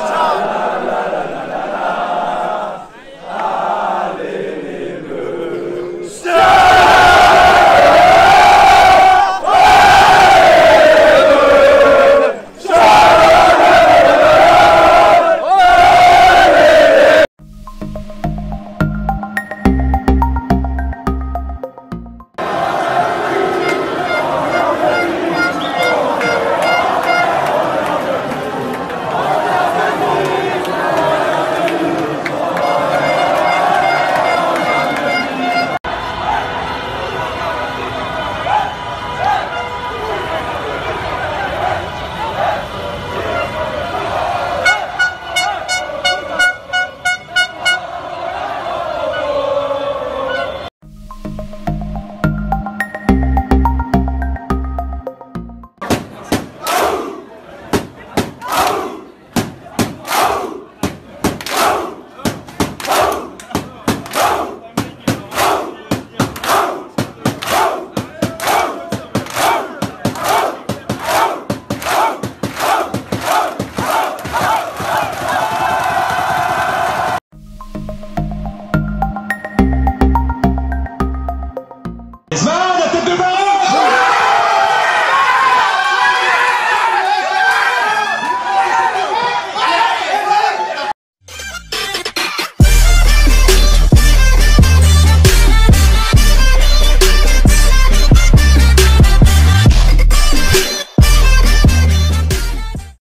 That's all.